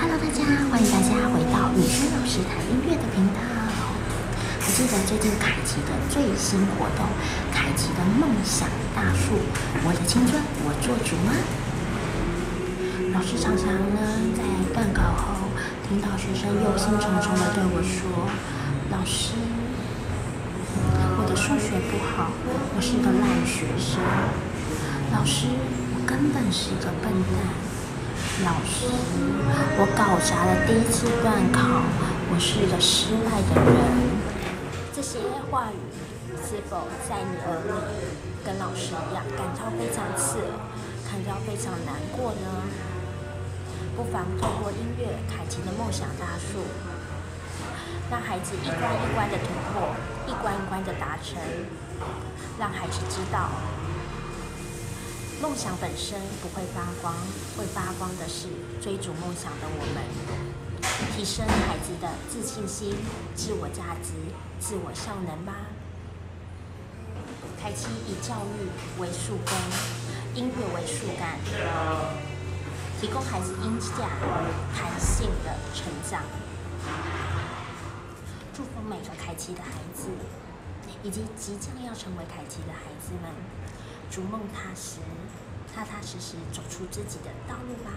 Hello，大家，欢迎大家回到女生老师谈音乐的频道。还记得最近凯奇的最新活动——凯奇的梦想大树，我的青春我做主吗？老师常常呢在断稿后，听到学生忧心忡忡的对我说：“老师，我的数学不好，我是个烂学生。老师，我根本是一个笨蛋。”老师，我搞砸了第一次段考，我是一个失败的人。这些话语是否在你耳里跟老师一样感到非常刺耳，感到非常难过呢？不妨透过音乐凯奇的梦想大树，让孩子一关一关的突破，一关一关的达成，让孩子知道。梦想本身不会发光，会发光的是追逐梦想的我们。提升孩子的自信心、自我价值、自我效能吧。凯奇以教育为树根，音乐为树干，提供孩子音价弹性的成长。祝福每个凯奇的孩子，以及即将要成为凯奇的孩子们。逐梦踏实，踏踏实实走出自己的道路吧。